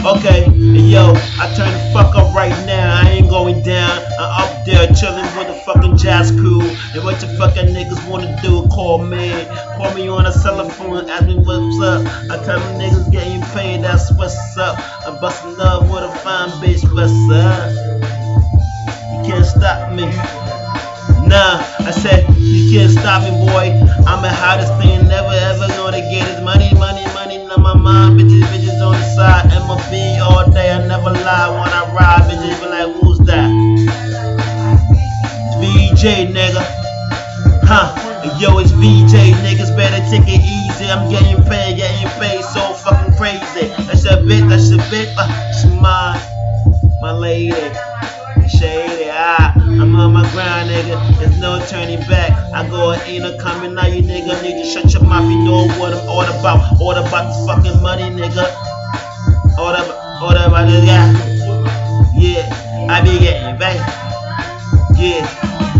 Okay, yo, I turn the fuck up right now. I ain't going down. I'm up there chilling with the fucking jazz crew. And what the fucking niggas wanna do? Call me. Call me on a cell phone, ask me what's up. I tell them niggas getting paid, that's what's up. I'm busting up with a fine bitch, what's up? You can't stop me. Nah, I said, you can't stop me, boy. I'm the hottest thing, ever bitches, bitches on the side. MLB all day, I never lie when I ride. Bitches be like, who's that? It's VJ, nigga. Huh? Yo, it's VJ, niggas better take it easy. I'm getting paid, getting paid so fucking crazy. That's a bit, that's a bit, uh, it's mine, my lady. Grind, nigga. There's no turning back. I go and ain't no coming now, you nigga. Need to shut your mouth, you know what I'm all about. All about this fucking money, nigga. All about, all about this guy. Yeah, I be getting back. Yeah,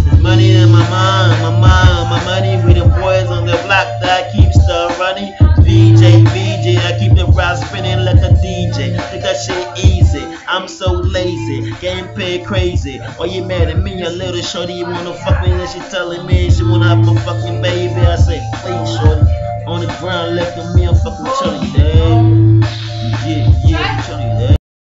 there's money in my mind, my mind, my money. with the boys on the block that keeps the running. VJ, VJ, I keep the ride spinning like a DJ. Take that shit easy. I'm so lazy, gamepad crazy. Are you mad at me? A little shorty, you wanna fuck me? And she telling me she wanna have a fucking baby. I say, please, shorty. On the ground, left me, I'm fucking chilling,